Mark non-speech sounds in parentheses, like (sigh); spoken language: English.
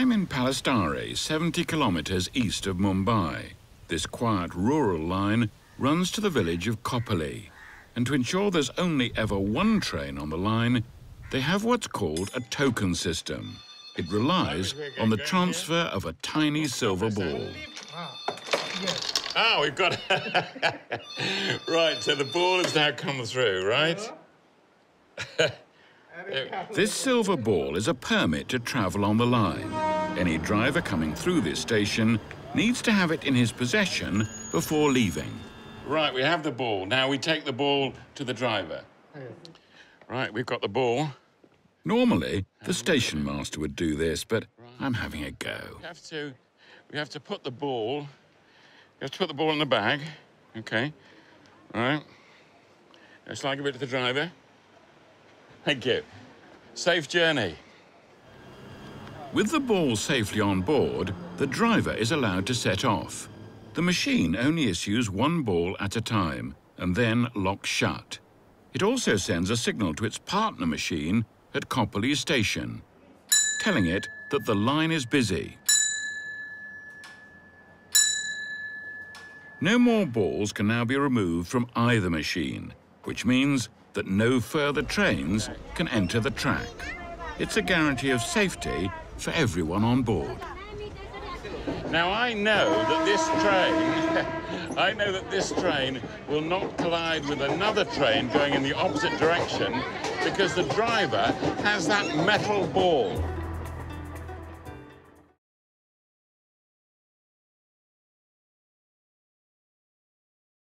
I'm in Palasdari, 70 kilometres east of Mumbai. This quiet rural line runs to the village of Khopoli. And to ensure there's only ever one train on the line, they have what's called a token system. It relies on the transfer of a tiny silver ball. Ah, we've got... it (laughs) right, so the ball has now come through, right? (laughs) This silver ball is a permit to travel on the line. Any driver coming through this station needs to have it in his possession before leaving. Right, we have the ball. Now we take the ball to the driver. Right, we've got the ball. Normally, the station master would do this, but I'm having a go. We have to, we have to put the ball, we have to put the ball in the bag, okay? All right. Let's like give it to the driver. Thank you. Safe journey. With the ball safely on board, the driver is allowed to set off. The machine only issues one ball at a time and then locks shut. It also sends a signal to its partner machine at Khopoli station, telling it that the line is busy. No more balls can now be removed from either machine, which means that no further trains can enter the track. It's a guarantee of safety for everyone on board. Now I know that this train, (laughs) I know that this train will not collide with another train going in the opposite direction because the driver has that metal ball.